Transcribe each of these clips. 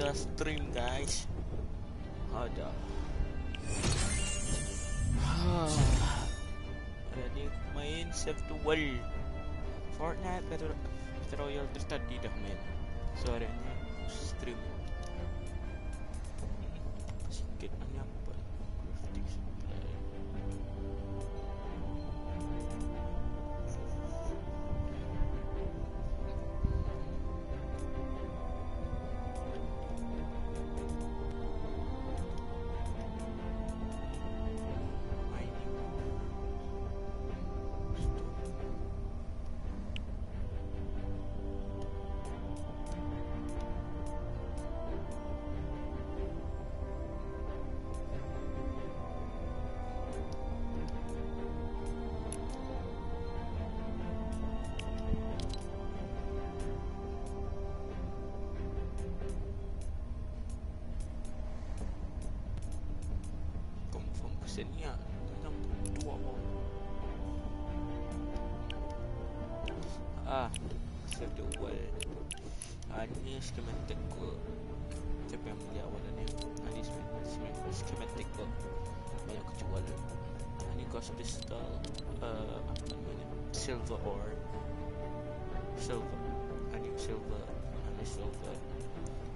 the stream guys. Ada Ready? Main save the world Fortnite Battle, Royale terus tadi dah main Suaranya stream ah ni ghost pistol uh, apa namanya silver ore. Silver ah ni silver ah ni silver.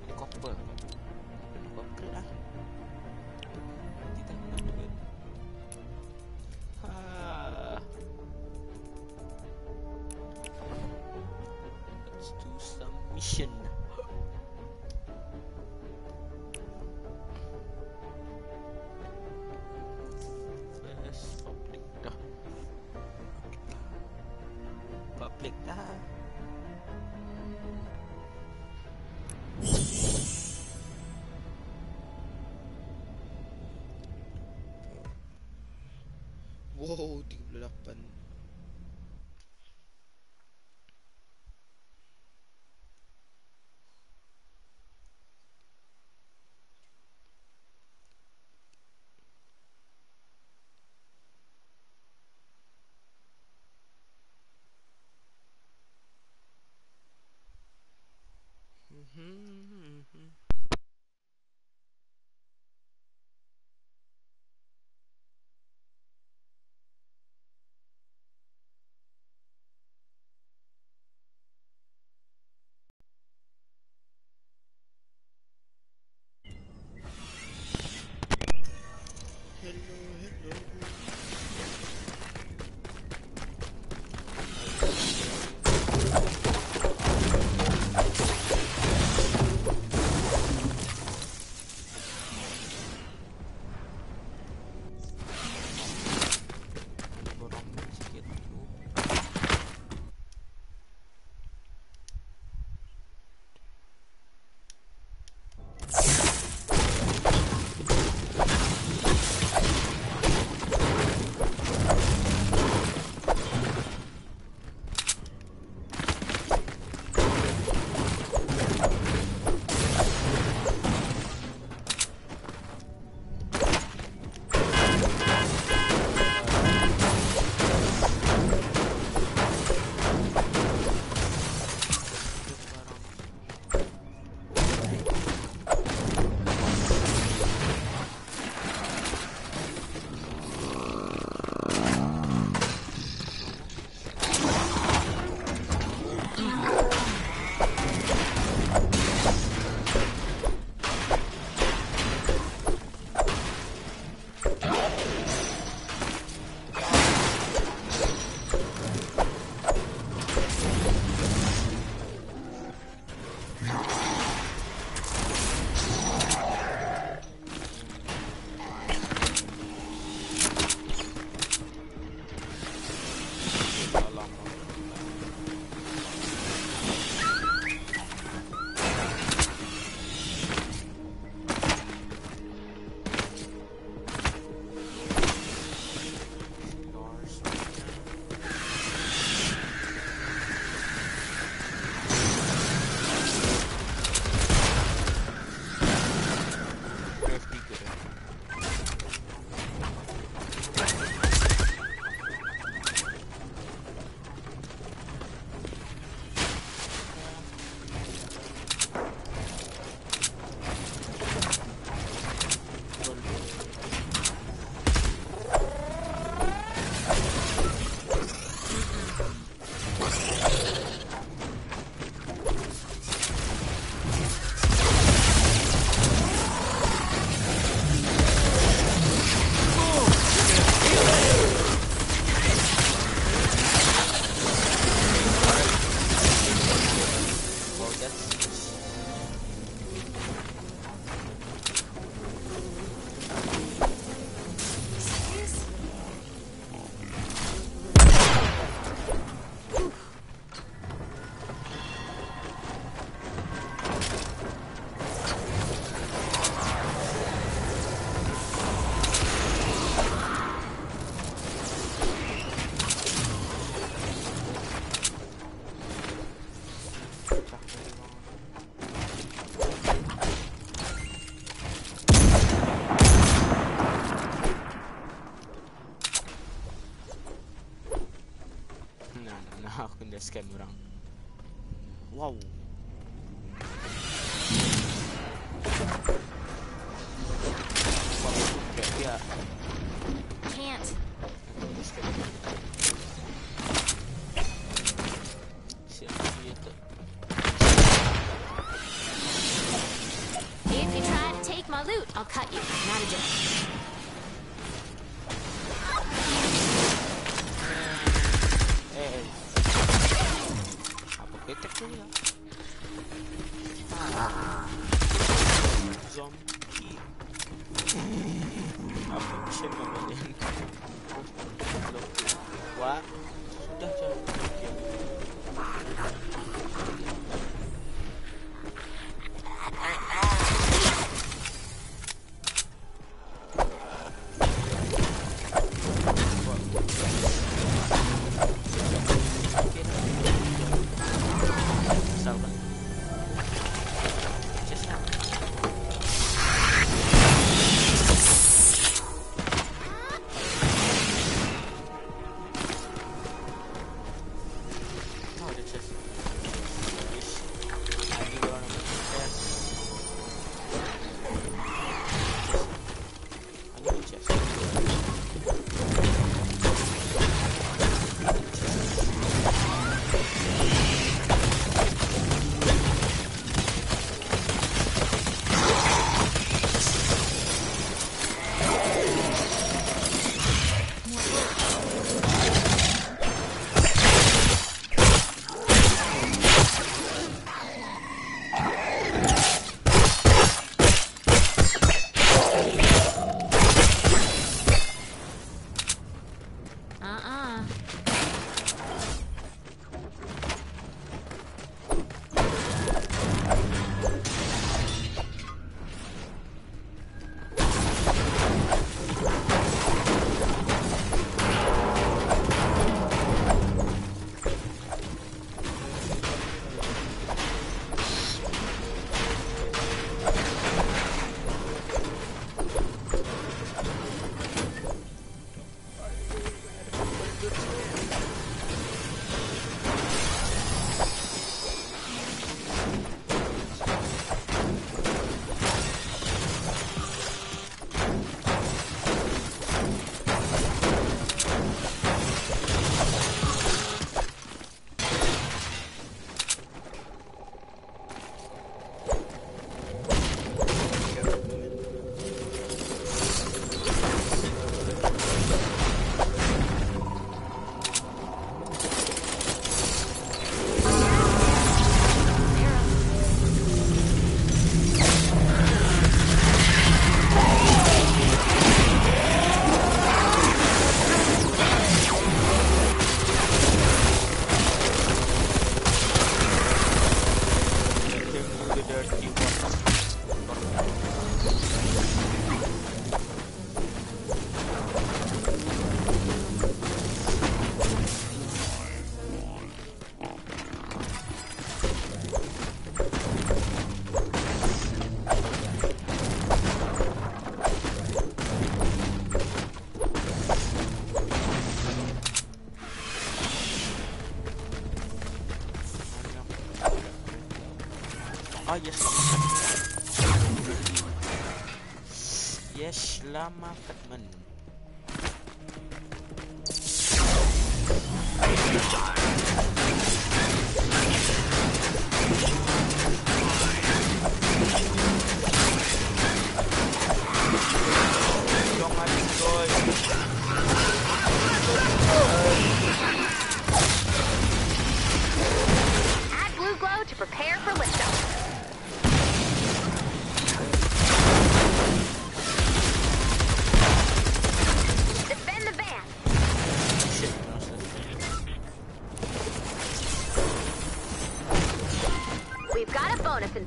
Ni copper. Ni copper lah Wow, di ko lalakpan.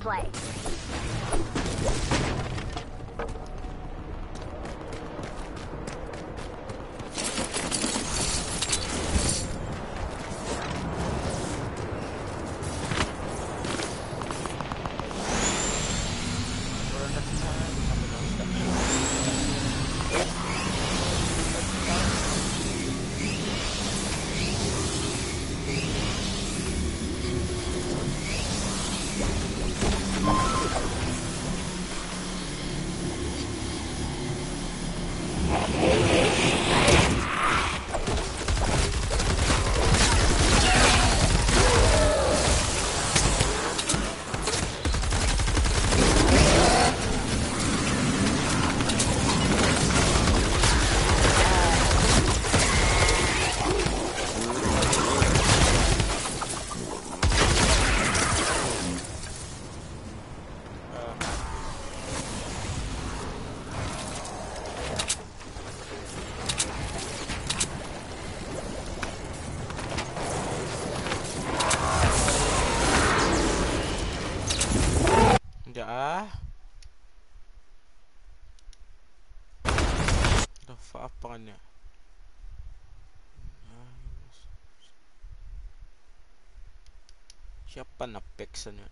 Play. The fuck apa kan ni? Siapa nak pack sana?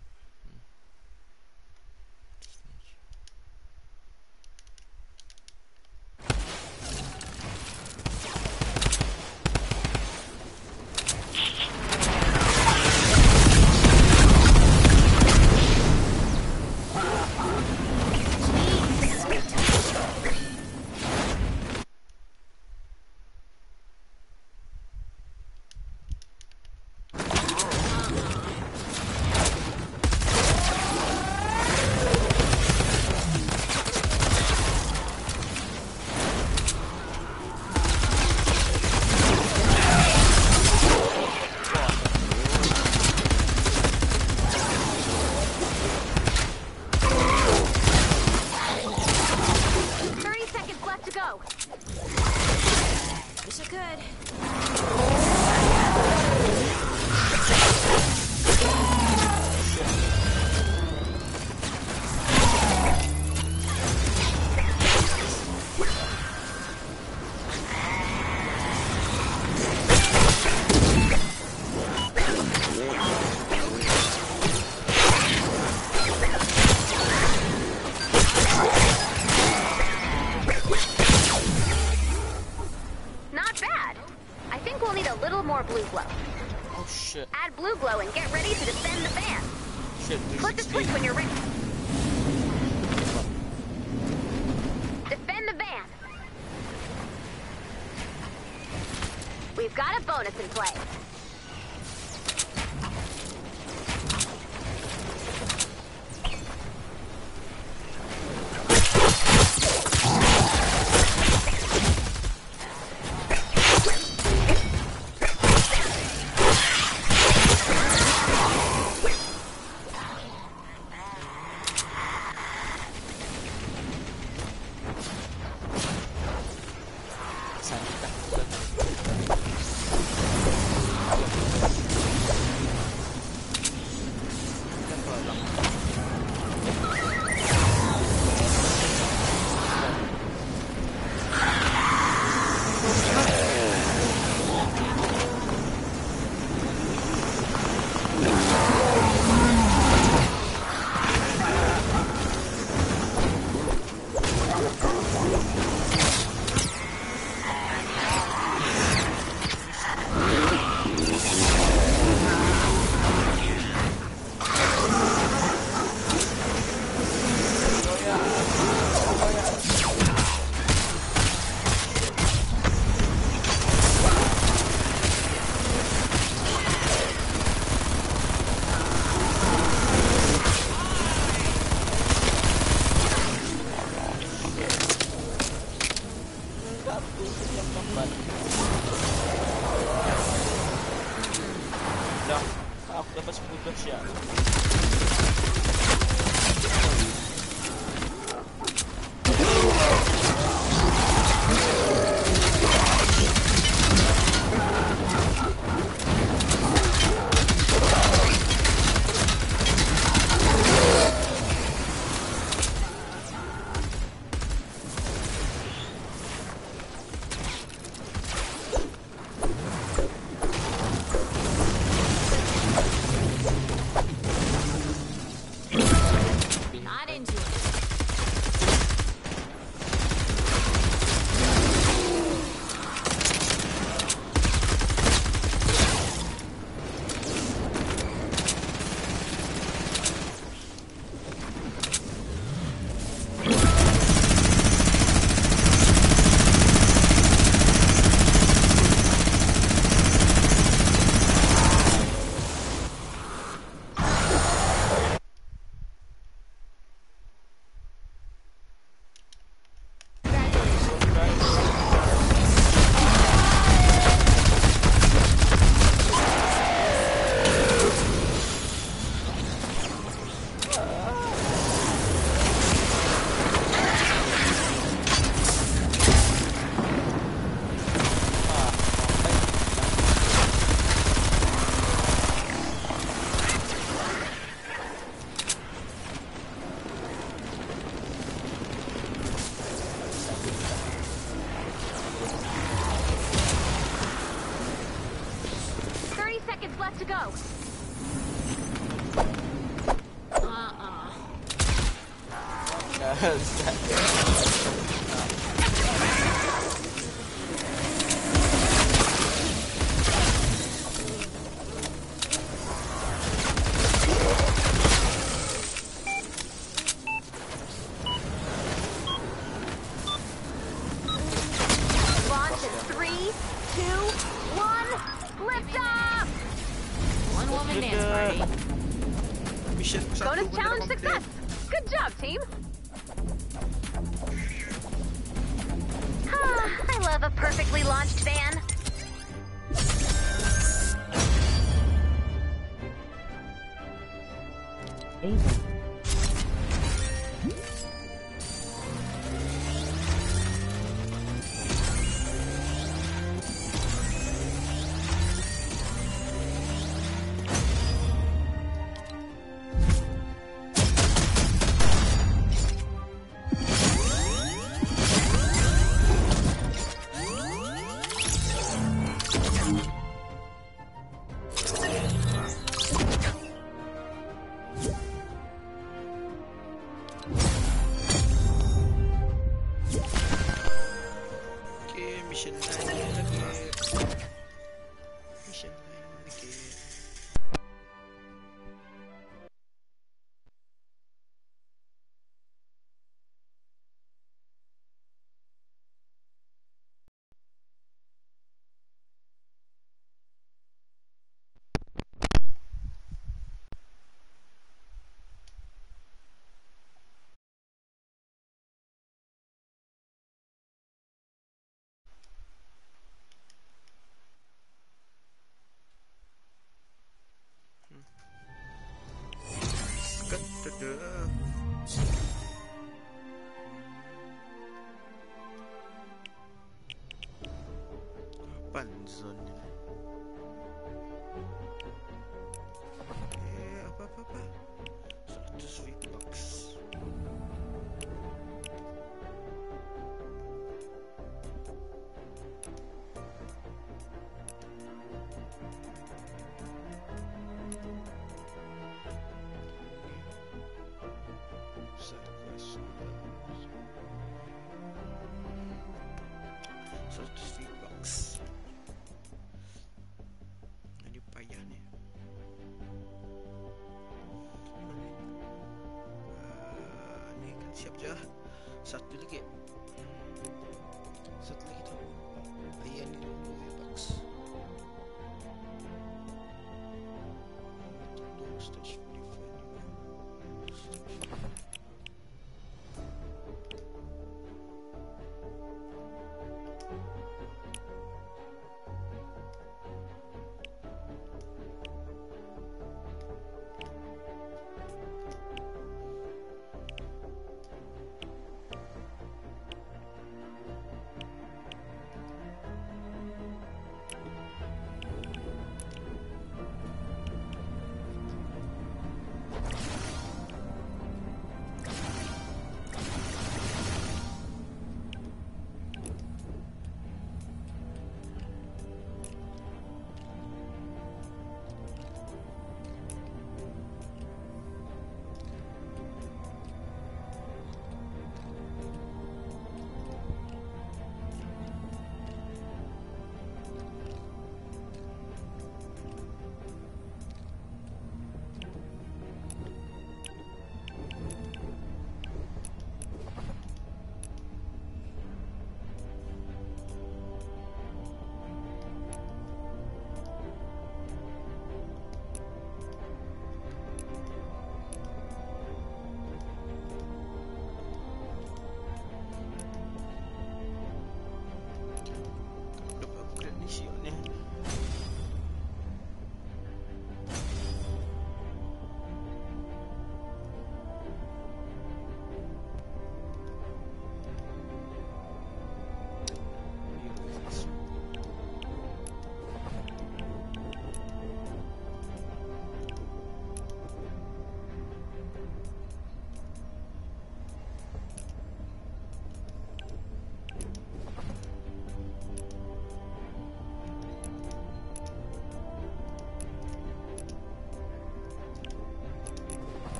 satellite satellite they are movie bucks don't touch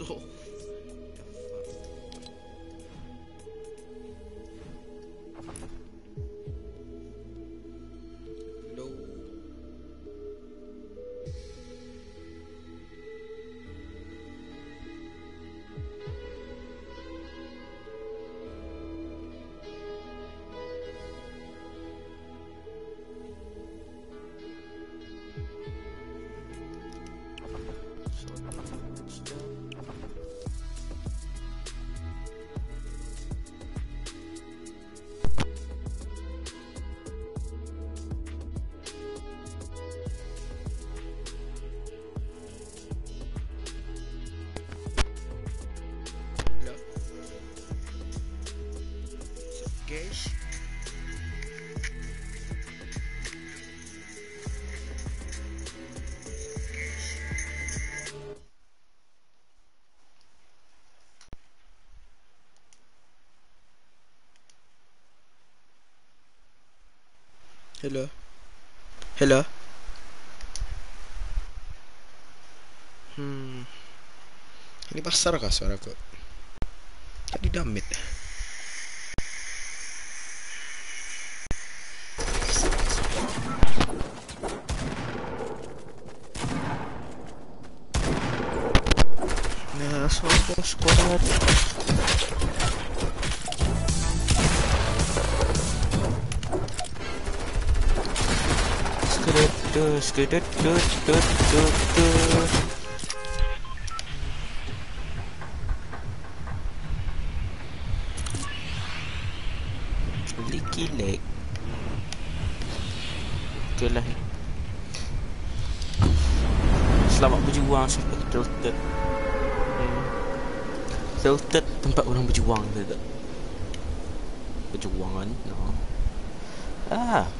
So No Hello Hello Hmm Ini pasar kah suaraku? Tadi damit. Skedet, dut, dut, dut, dut. Leaky leg. Selamat berjuang sampai tilted. Hmm. Tempat orang berjuang tu tak? No. Ah.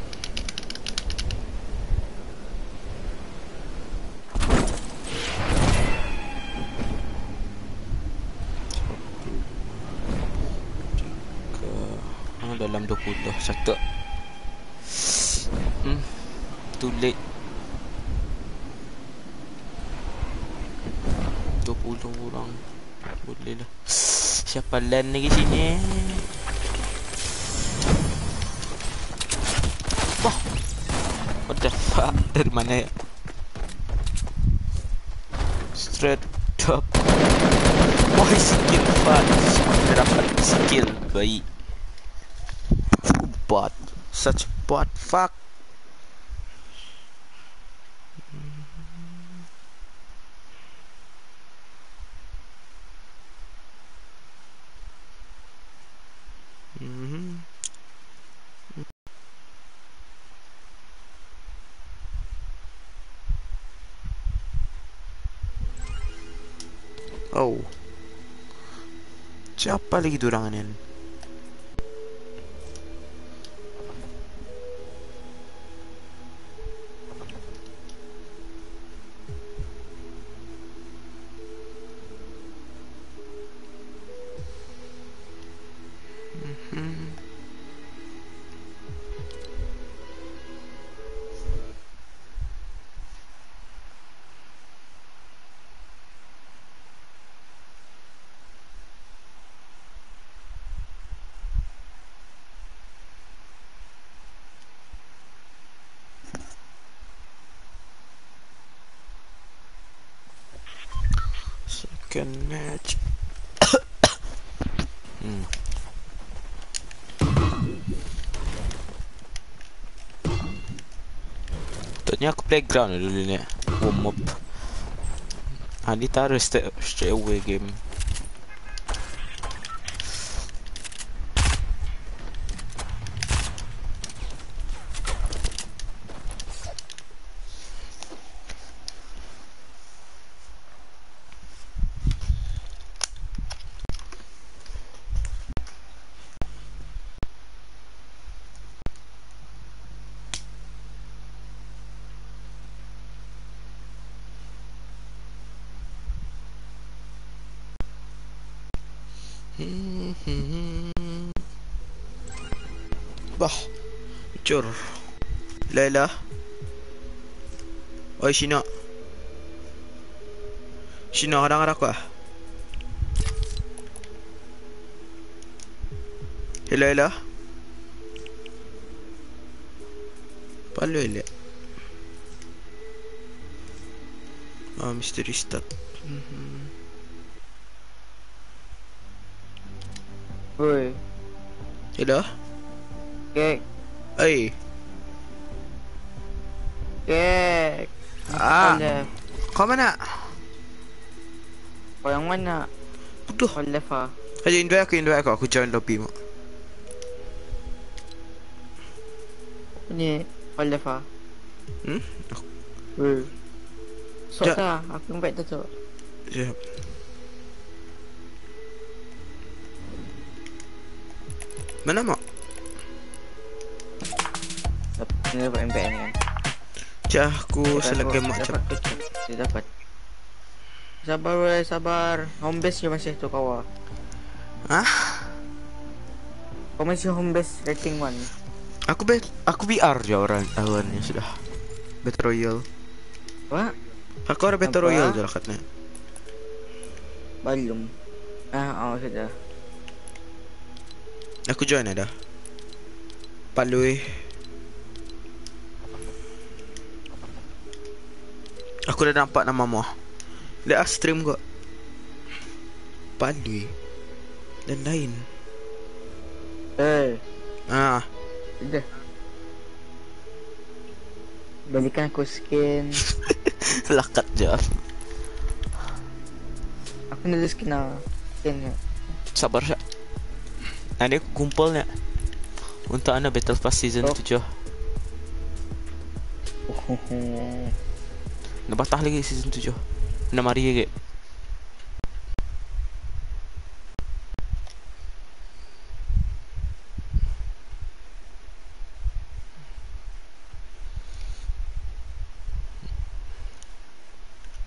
ke ah, dalam 20 satu. Hmm too late. 20 orang. Boleh lah. Siapa land lagi sini wah. What the fuck? Dari mana straight up. Why skill fun? Dapat skill baik. Bot. Such bot. Fuck. Mhm. Oh. Siapa lagi Second match. hmm. Patutnya aku playground dulu ni Warm up Ha dia taruh straight, straight away game Oi Shino. Shino dengar aku ah. Hello hello. Palu ele Ah mystery start mm-hmm. Oi. Hello? Okay Oi. Okay Ah, Left. kau mana? Kau yang mana? Bodoh. Kau left ah. Ayo invite aku, invite aku. Aku join lobby mak. Ni. Kau left ah. Hmm? Sok Jap. tak? Aku invite tu tu. Mana mak? Ni dapat invite ni kan. Aku selagi Dapat tu. Dia dapat. Sabar weh, sabar. Home base je masih tu kau ah. Hah? Kau masih home base rating 1. Aku bet aku BR je orang tahuannya sudah. Battle Royale. Apa? Aku ada Battle Apa? Royale je lah katanya. Belum. Ah, oh sudah. Aku join ada. Palui. Aku dah nampak nama mu. Dia stream kok. Palui. Dan lain. Eh, Ah, sudah. Balikan aku skin. lakat je. Aku nak skin lah. Skin ni. Sabar syak. Nanti aku kumpul ni. Untuk anda Battle Pass Season Oh. 7 Oh, Nak patah lagi Season 7 6 hari lagi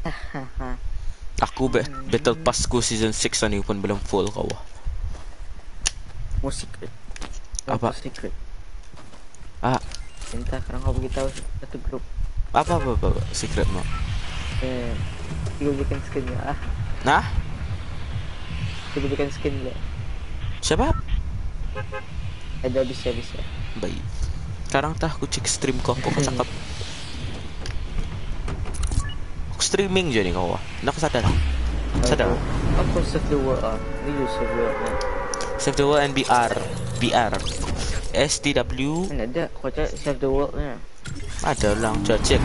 Aku ba- Battle Pass ku Season 6 ni pun belum full kau More secret. Apa? Secret. Ah, Entah sekarang kau beritahu satu grup. Apa apa apa, apa secret mo? Eh, kita belikan skin. Ah, Nah, kita belikan skin je. siapa? Ada habis ya. Baik. Sekarang tah aku cek stream kau apa kau cakap. Aku streaming je ni kau. Nak aku sadar. Sadar. Apa save the world ah? Ni you save the world. Save the world and BR. BR. STW Mana ada? Kau cakap save the world ni. Ada lang. Coba cek.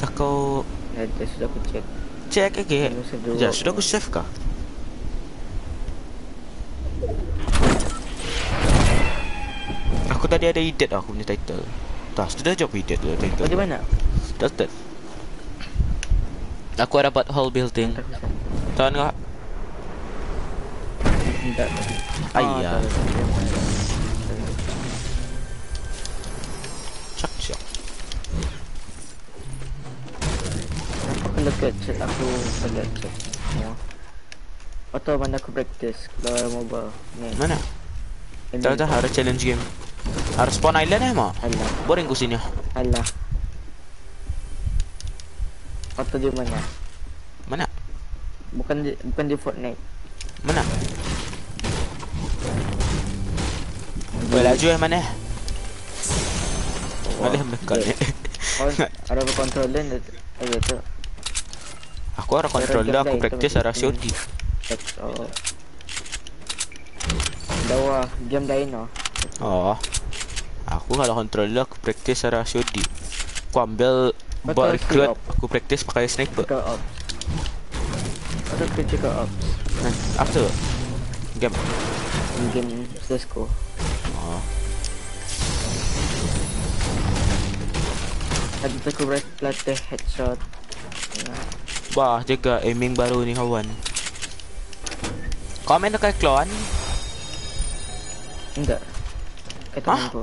Tak kau Ada sudah aku check. cek lagi. Ya, sudah aku save kah? Aku tadi ada edit aku punya title. Dah, sudah job edit tu title. Kau di mana? Dah start. Aku ada dapat hall building. Tak. Tahan kak? Tidak. Ayah. Dekat chat aku pada chat semua. Atau mana aku practice kalau mobile ni. Mana? Dah dah ada challenge game. Harus spawn island eh mah? Alah, Boring ku sini. alah. Atau di mana? Mana? Bukan di bukan di Fortnite. Mana? Boleh laju eh mana? Boleh mendekat ni. Kau ada controller ni? Ayo tu. Aku ada controller aku practice arah COD. Oh. Dawa, jam lain oh. Oh. Aku kalau controller aku practice arah COD. Aku ambil buat recruit, aku practice pakai sniper. Ada kerja cakap up. Nah, after game. Game Cisco. Oh. Tu aku berat pelatih headshot. Ya. Bah, jaga aiming baru ni kawan. Main dekat clone? Enggak. Kata Hah? aku.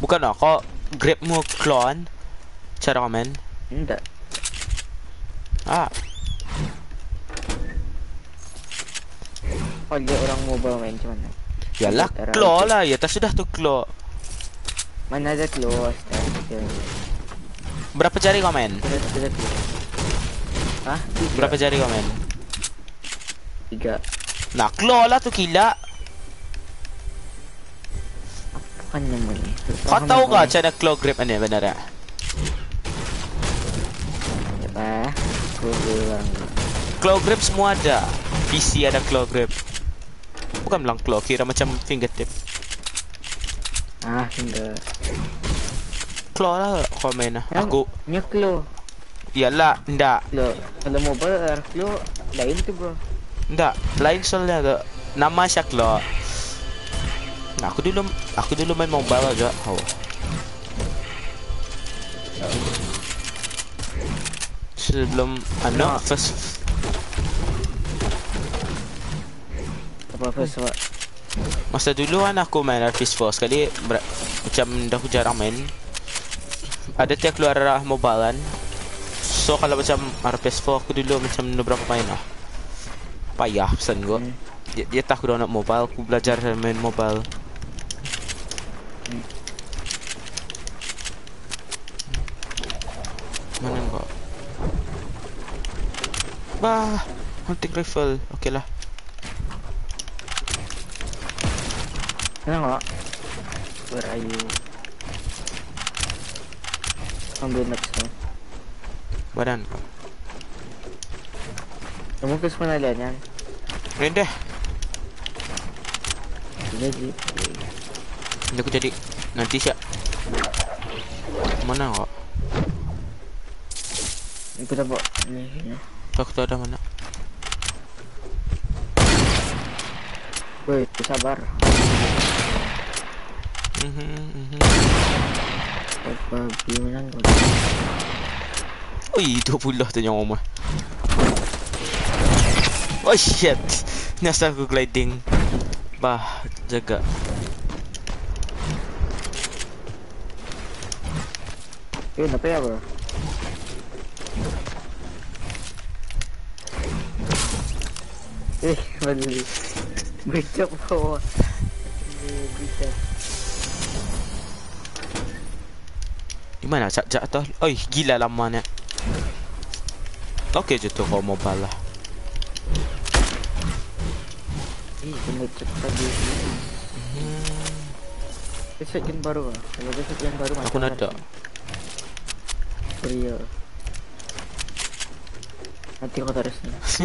Bukan lah, kau grab mu clone. Cara main? Enggak. Ah, Kau lihat orang mobile main macam mana? yalah claw lah. Ya, tak sudah tu claw. Mana ada close dan kita. Berapa jari kau main? Hah? Tiga. Berapa jari kau main? Tiga. Nah, claw lah tu gila. Naman eh. Kau tahu ke cara claw grip ni benar ya? Aku bilang. Claw grip semua ada. PC ada claw grip. Bukan bilang claw, kira macam fingertip. Ah, hindi. Claw lah kau main lah. Yang- Aku, Yung klo. iyalah, ndak. Klo. Alam mo ba, klo, lain to bro. Ndak, lain soalnya tu. Nama siya claw. Nah, aku dulu aku dulu main mobile aja. Oh. Sebelum ano Ano? first Apa first what? Masa dulu kan aku main Artist Force Sekali ber- Macam dah aku jarang main Ada tiap keluar arah mobile kan So kalau macam RPS 4 aku dulu macam beberapa main lah Payah pesan gua Hmm. Dia, dia tak aku download mobile Aku belajar main mobile Mana kau? Bah Hunting rifle Okay lah Ano nga? Where are you? Ambil next no? Badan kau Namungkis mo na lang yan. Rendah Jadi, aku jadi Nanti siap Mana kok? Ini, ini. Aku tahu ada mana Uy, sabar. Mhm, mhm. Pagpagi mo lang. Ui, 20 tu yang rumah Oh shit Nasa aku gliding Bah, jaga. Eh. Breach up po. Eh, breach up. Di mana? Cak cak tu. Oi, gila lama ni. Okey je tu kau mobile lah. Eh, breach up tadi. Besok game baru ah. Kalau besok game baru Aku nak ada. Korea. Nanti ko terus.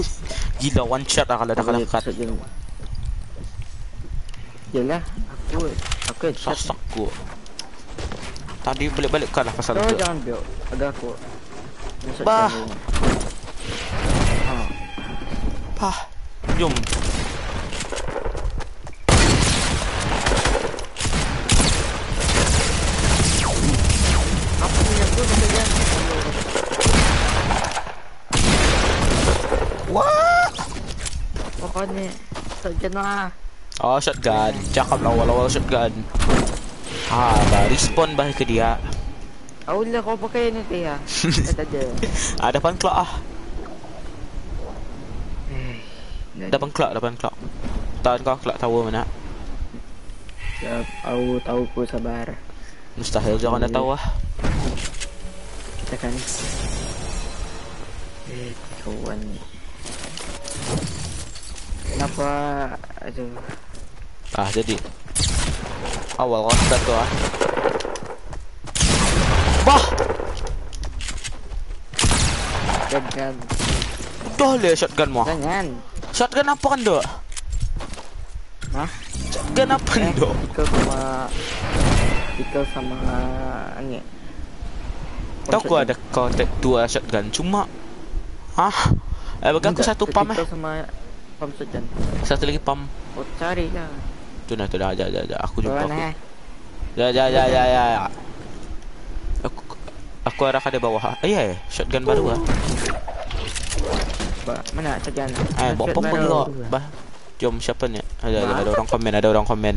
Gila one shot lah kalau dah kena. Besok game. Yalah, aku aku headshot. Sasak aku. Tadi balik-balik kan lah pasal Kau tu. jangan biok. Agak aku. Bah. Apa yang tu? Wah. Pokoknya besok game lah. Oh, shotgun. Cakap lah awal-awal shotgun. Ha, bah respawn bah ke dia. Awalnya kau pakai ni teh. Tak ada. Depan clock ah. Depan clock, depan clock. Tahu kau clock tower mana? Ya, aku tahu ku sabar. Mustahil jangan dah tahu ah. Kita kan. Eh, kawan. Kenapa? Aduh. Ah, jadi. Awal kau start tu ah. Bah, Jangan. dah le shotgun mu. Jangan. Shotgun apa kan dok? Hah? Shotgun apa Eh, dok? Pikal sama Pikal sama Ani Tahu aku ada kau take dua shotgun cuma Ah, eh bagi aku satu pump eh. Sama Pump saja Satu lagi pump. Oh cari lah Tu dah tu dah aja aja aja. Aku jumpa aku. eh Ya ya ya ya ya. Aku aku arah ada bawah. Ah, ya, ya, shotgun baru ah. Ba, Mana saja Eh, pom pun juga. Bah. Jom siapa ni? Ada ada, ada orang komen, ada orang komen.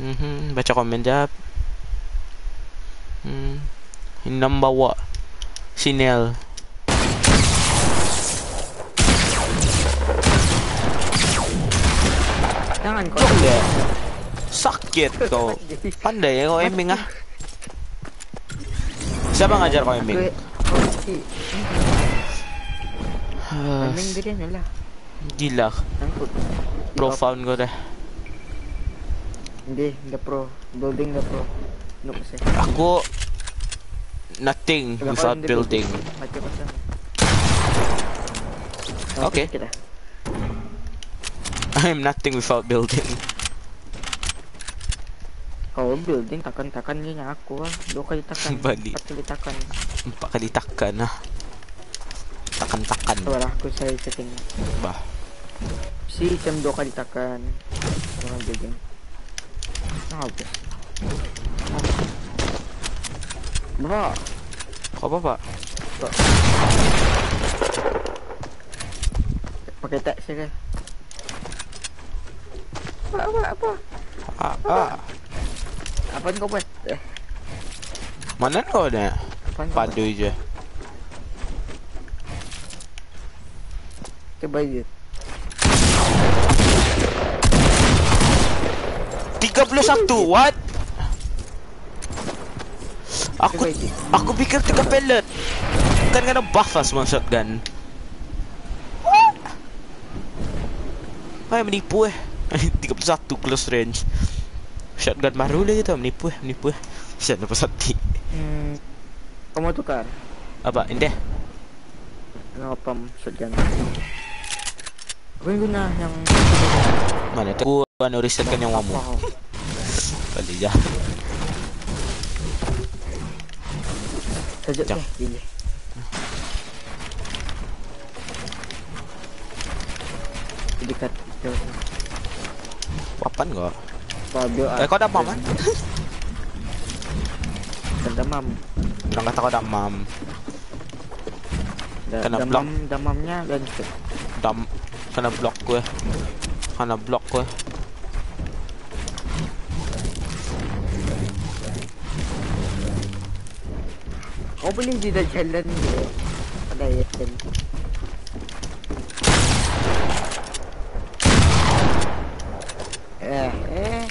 Mhm, baca komen jap. Hmm. Ini nama bawa Sinel. Jangan kau dia. Sakit kau. Pandai ya kau aiming ah. Siapa ngajar kau aiming? Aiming dia ni lah Gila. Sangkut Profound kau dah. Hindi, the pro. Building the pro. Ano kasi? Aku nothing without building. Macam macam. Okay. I'm nothing without building. Kau building takan-takan ni aku ah. Dua kali takan. Balik. Empat kali takan. Empat kali takan lah. Takan-takan. Sabar aku saya setting. Bah. Si jam dua kali takan. Orang. Nah, habis. Bro, Kau apa pak? pakai tag saya kan? Apa, apa, apa? Ah, ah. Apa yang kau buat? Mana kau ni? apa buat? Padu je. Coba je. 31 what? Aku aku fikir tiga pellet. Kan kena buff lah semua shotgun. What? Ay, menipu eh. 31 close range. Shotgun baru lagi tu menipu eh, menipu eh. Siapa dapat sati? Hmm, kau mau tukar? Apa? Ini Ano pam shotgun? Aku yang guna yang Mana tu? Aku anu resetkan yang wamu. Apa kau? Balik je. Sejuk Jap. deh, gini. Dekat jauh. Papan kau? Fabio Eh kau dah mam kan? Orang kata kau dah mam. Da- Kena demam, demamnya lanjut. Dam kena block gue. Kena block gue. Kau boleh di dah jalan dia. Ada ya kan. Eh, eh.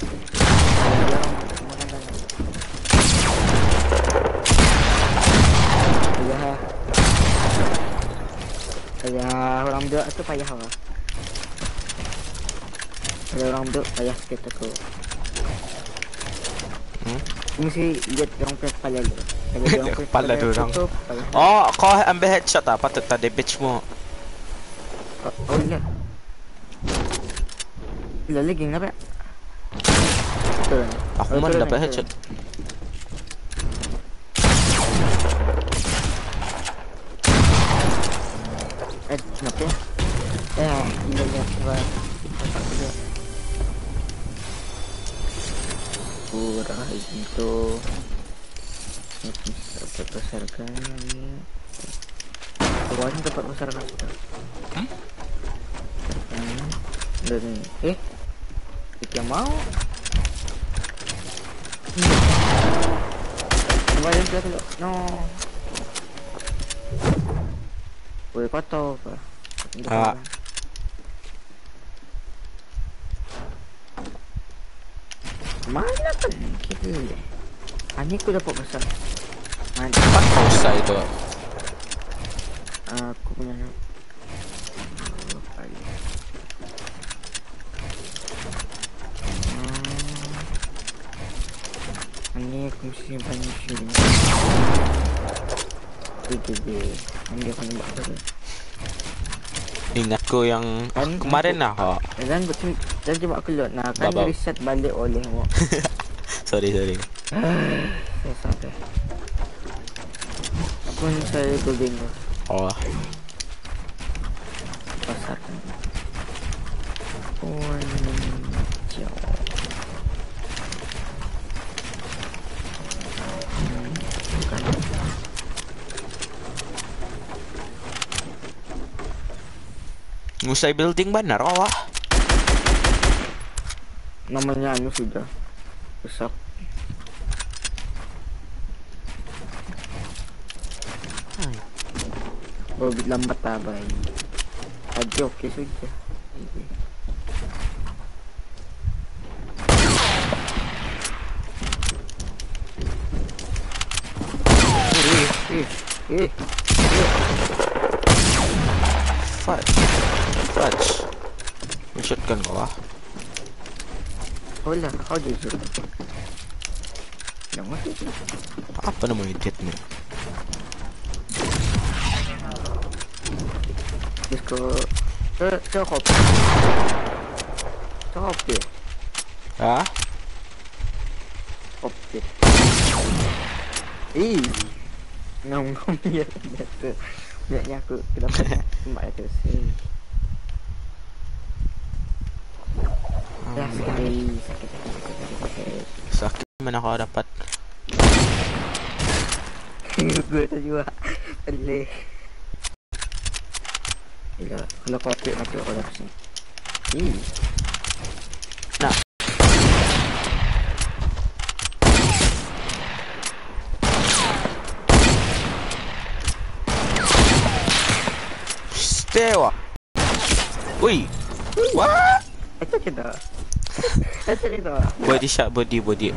Payah. Payah orang dua tu payah lah. Kalau orang dua payah sikit aku. Hmm? Mesti lihat orang punya kepala dia. Kalau dia orang punya Kepala dia orang. payah. Oh, kau ambil headshot tak? Patut tak damage mo. Oh, oh iya. Bila lagi kenapa? Turun. Aku mana turun, dapat headshot. Besarkan ini. Awalnya dapat besarkan kita. Hmm? Hmm. Dan eh, kita mau. Kemarin dia kalau no. Woi kotor apa? Ah. Mana kan kita ni? Ani ku dapat besar. Empat kau usah itu. Aku punya. Hmm. Ini aku mesti simpan di sini. Itu dia. Ini aku nampak tu. Ingat ko yang Kan, kemarin lah kau. Dan betul dan cuba keluar. Nah, kan Babau. reset balik oleh awak. sorry sorry. Sampai. Pun saya building tu. Oh, pasar kan. Pun jauh. Hmm, bukan. ngusai building benar kau ah. Namanya anu sudah besar. Oh, bit lambat lah bay. Tadi okey saja. Eh, eh, eh. Fudge. Fudge. Shotgun kau ah. Oh lah, kau jujur. Jangan mati. Apa nama idiot ni? Disco. Ke ke kopi. Ke kopi. Ha? Kopi. Eh. Ngom ngom ya biasa. Biasanya aku kenapa sembah itu sih. Ya sekali sakit sakit sakit sakit sakit. Sakit mana kau dapat? Gue tu juga Pelik Gila Kalau kau mati kau dah pusing Ih Nak. Stewa. Ui. What? Itu kita Itu kita Body shot, body, body.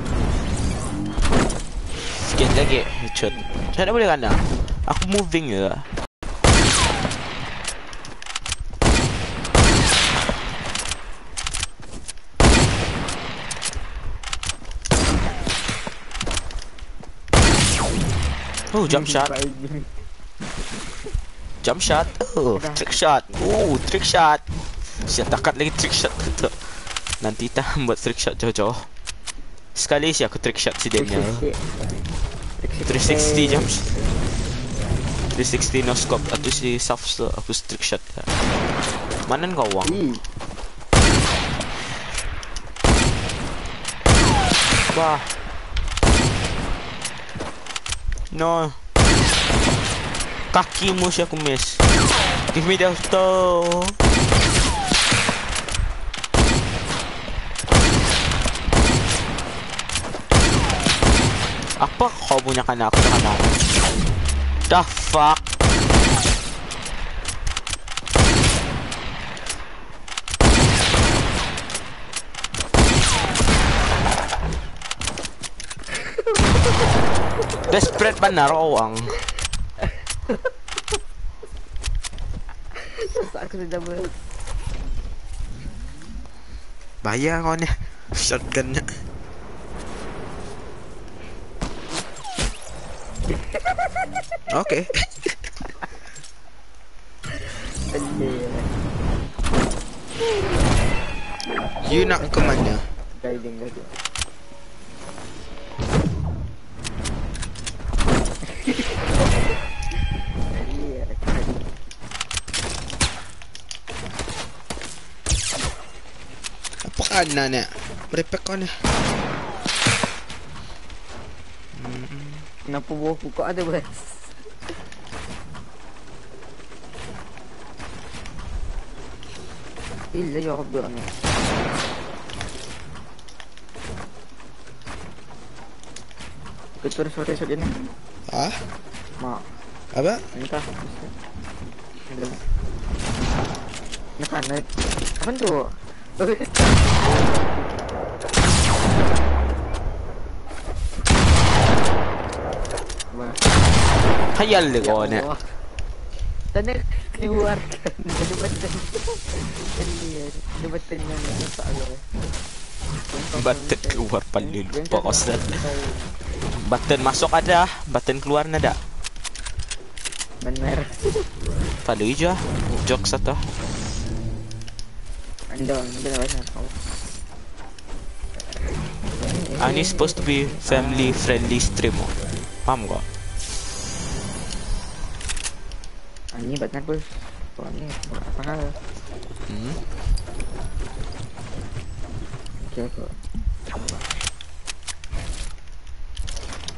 Sikit lagi headshot. Macam mana boleh kena? Aku moving je lah. Oh, jump shot. Jump shot. Oh, trick shot. Oh, trick shot. Siap takat lagi trick shot tu. Nanti tak buat trick shot jauh-jauh. Sekali sih aku trick shot si Daniel. 360 jump shot. 360 no scope atau si soft tu aku trick shot. Mana kau wang? Wah. No. Kakimu siya aku miss. Give me the auto. Apa kau punya kana aku na kana? The fuck? Desperate? Aku sudah ber Bahaya kau ni. Shotgun. Nya Okay. You nak ke mana? Guiding tadi Iya, Kana ni? Merepek kau ni Kenapa ada bos? Illa ya Rabbi ni. Ketua sore ni. Ah? Mak, Apa? entah. Nak naik. Apa tu? Hayal dia kau ni Tanda keluarkan Ada button Lihat Ada button. Yang nampak aku Button keluar paling lupa kau set Button masuk ada Button keluar ada Benar. Palu je Jok satu Ah ni supposed to be family friendly stream oh. Faham kau? Ah, Ni button apa Kau ni Apa hal Hmm? Okay aku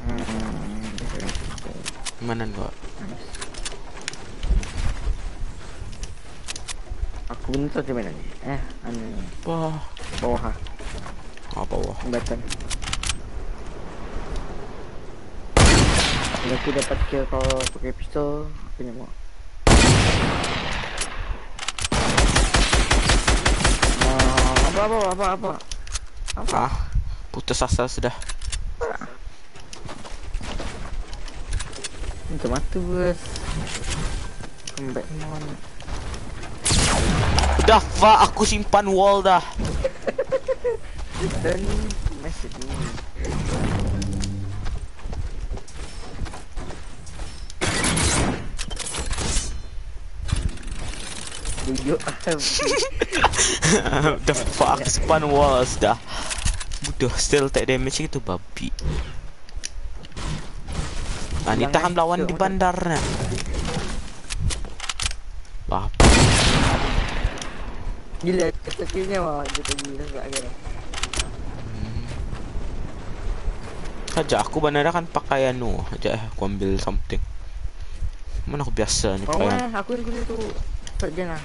Hmm, Mana kau? Benar tu mana ni? Eh Anu Wah Bawah. Ha? Apa wah Button. Kalau aku dapat kill kau pakai pistol Aku ni mau Ah, Apa apa apa apa? Ah Putus asa sudah. Macam mata bos. Comeback mon Dah fuck aku simpan wall dah. Don't message have The fuck Spawn walls dah Budah still tak damage itu babi. Ah ni tahan lawan di bandar nak. Wah gila skillnya mah dia pergi sangat kan. Saja aku bandar kan pakai anu Sekejap eh aku ambil something Mana aku biasa ni Oh, pakai eh, aku guna tu. Pergi lah.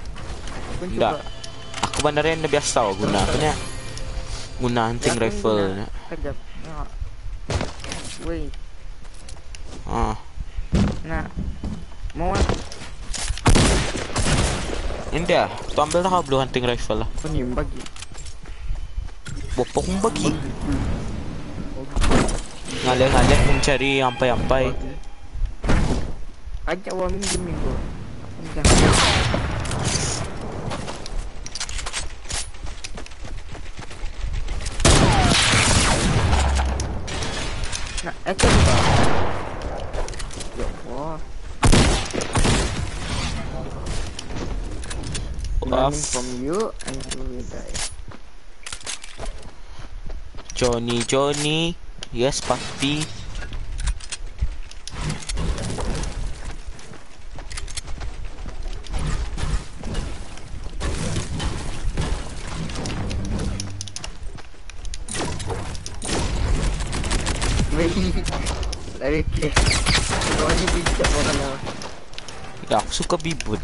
Tak Aku bandar yang biasa aku guna ni Guna hunting rifle ni Kejap. Nak. Wait. Ah, Nak. Mau ah. Ini dia Tu ambil dah blue hunting rifle lah Apa ni bagi? Bopok pun bagi Ngalih-ngalih mencari ampai-ampai Ajak orang minjem minggu. Minjem. Nak action apa? Ya Allah. Off from you and you will die. Johnny Johnny Yes papi Lari. Lari ke. Kau ni bijak orang lah. Ya aku suka bibun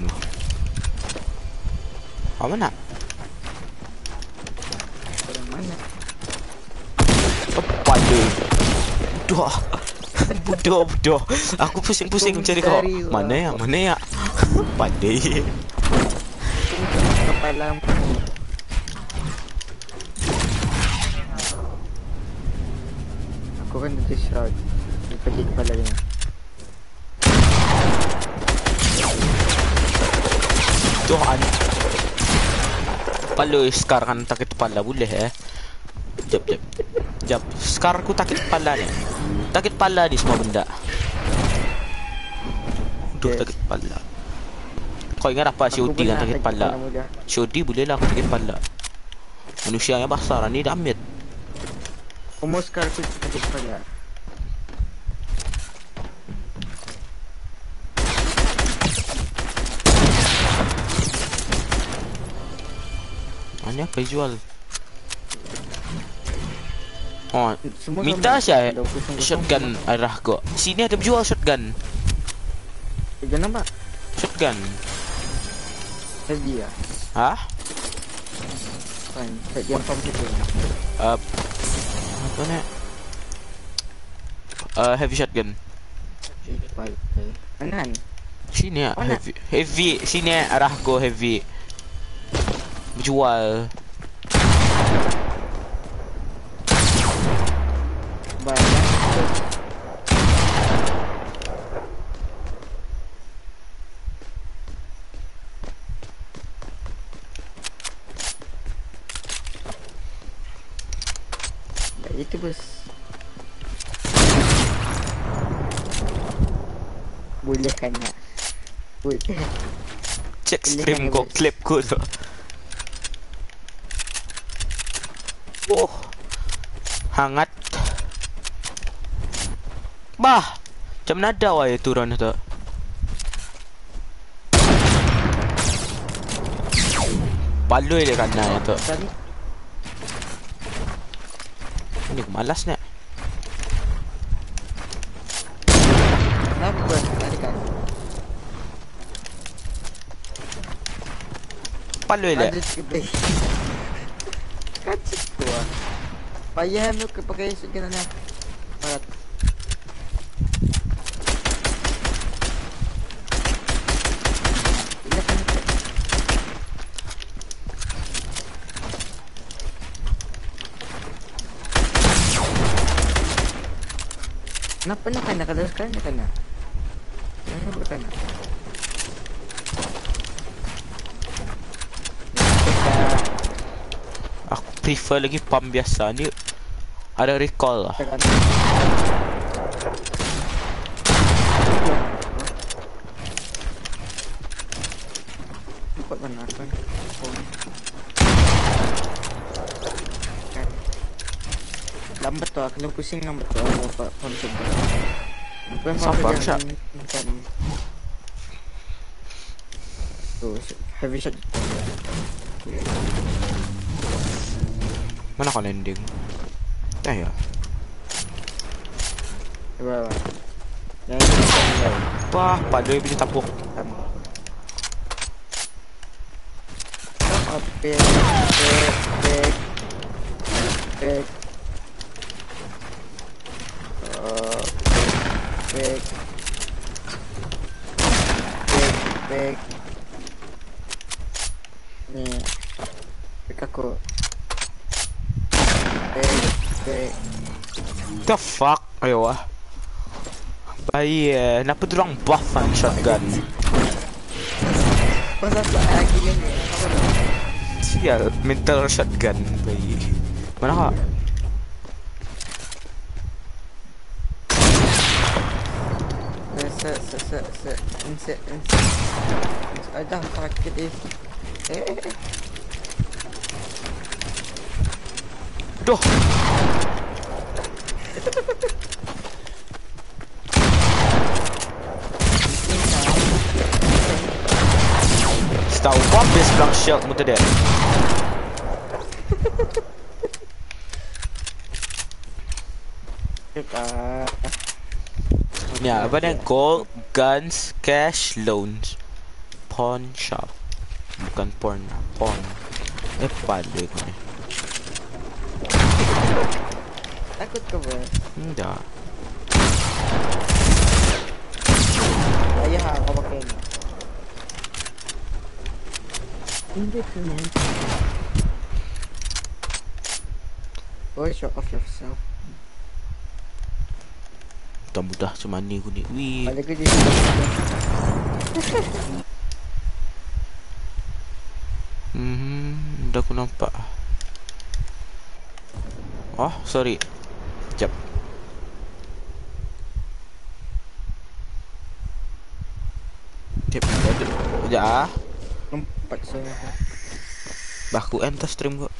Apa nak? Orang mana? Apa dia? Budak Budak Aku pusing-pusing kau mencari, wah. Mana ya mana ya Pandai Kepala Aku kan ada shroud Dia pergi kepala dia Tuhan Kepala. Scar kan takut kepala boleh eh. Jap jap. Jap. Scar aku takut kepala ni. Takut kepala ni semua benda. Duh takut kepala. Kau ingat apa COD kan takut sakit kepala. COD boleh lah aku sakit kepala. Manusia yang besar ni damit Umur sekarang aku sakit kepala Mana apa jual? Oh Semua Minta sama. saya Shotgun arah kau. Sini ada jual shotgun. Jangan nampak Shotgun. Heavy lah. Hah? Kan Tak pump kita Uh, apa ni? Uh, heavy shotgun. Baik Kanan. Sini ah Mana? heavy. Heavy. Sini ah, arah kau heavy Berjual. Itu bos. Boleh kan nak? Boleh. Check stream kan, kau Abis? clip kau tu Oh. Hangat. Bah. Macam nada wah turun tu Baloi dia kanan tu Tadi. Ni aku malas ni Kenapa Baloi dia. Kacik tu lah Payah tu pakai ni Barat Bila kan Kenapa nak kena kalau sekarang nak kena? Kenapa kena? Aku prefer lagi pump biasa ni ada recall lah. Ikut mana kan? Lambat tu, kalau pusing lambat tu. Apa konsep tu. Bukan Sabar, apa Syak. yang macam tu heavy shot Mana kau landing? Eh ya. Apa? Yang ini macam Wah, padahal punya tapuk. sama. Up, back, back, back, back. Uh, back, back, back. Ni, back back. The fuck? Ayo ah. Bayi eh, kenapa tu orang buff kan shotgun? Pasal tak lagi ni. Apa tu? Sial, mental shotgun bayi. Mana kak? Se, se, se, se, insert, insert. Ada sakit eh. Eh, Duh. Setahu kau habis pelang shield muka dia. kita Ni ah, apa dia? Gold, guns, cash, loans. Pawn shop. Bukan porn, pawn. Eh, pada ko ni. Takut ka ba? Hindi. Ayah ako ba kayo? Boy, show off yourself. Tak mudah macam mana aku ni. Wih. Balik ko dito. Hmm, dah aku nampak. Oh, sorry. Sekejap. Sekejap, ada. Sekejap ah. Nampak sa Baku enter stream ko.